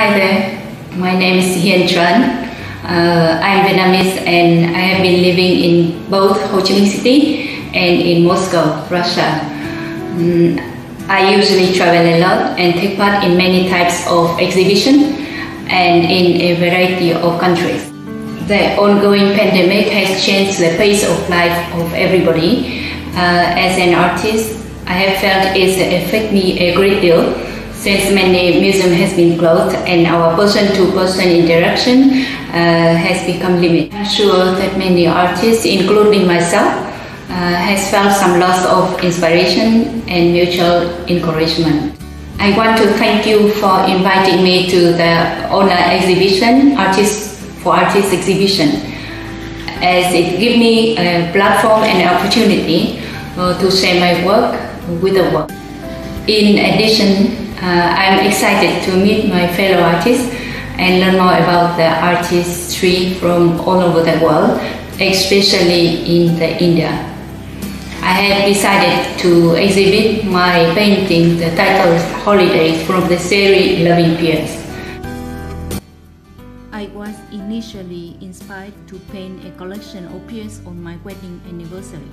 Hi there, my name is Hiền Tran. Uh, I'm Vietnamese and I have been living in both Ho Chi Minh City and in Moscow, Russia. Mm, I usually travel a lot and take part in many types of exhibition and in a variety of countries. The ongoing pandemic has changed the pace of life of everybody. Uh, as an artist, I have felt it's affected me a great deal since many museums has been closed and our person-to-person interaction uh, has become limited. I'm sure that many artists, including myself, uh, has felt some loss of inspiration and mutual encouragement. I want to thank you for inviting me to the online exhibition, Artists for Artists exhibition, as it gives me a platform and opportunity uh, to share my work with the world. In addition, Uh, I'm excited to meet my fellow artists and learn more about the artistry from all over the world, especially in the India. I have decided to exhibit my painting, the title is Holiday from the series Loving Pears. I was initially inspired to paint a collection of piers on my wedding anniversary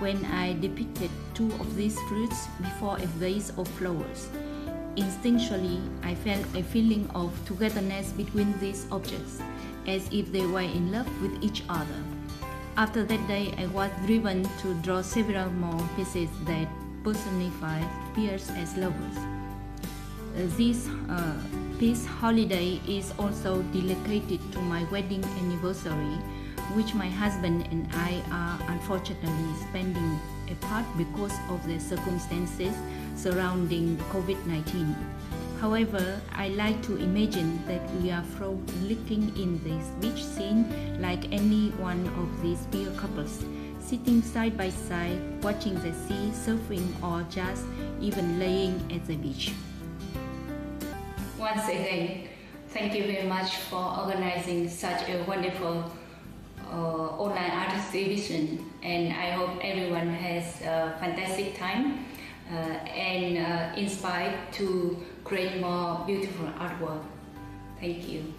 when I depicted two of these fruits before a vase of flowers. Instinctually, I felt a feeling of togetherness between these objects, as if they were in love with each other. After that day, I was driven to draw several more pieces that personify peers as lovers. This uh, piece holiday is also dedicated to my wedding anniversary, which my husband and I are unfortunately spending apart because of the circumstances surrounding COVID 19. However, I like to imagine that we are frolicking in this beach scene like any one of these peer couples, sitting side by side, watching the sea, surfing, or just even laying at the beach. Once again, thank you very much for organizing such a wonderful uh, exhibition and I hope everyone has a fantastic time uh, and uh, inspired to create more beautiful artwork. Thank you.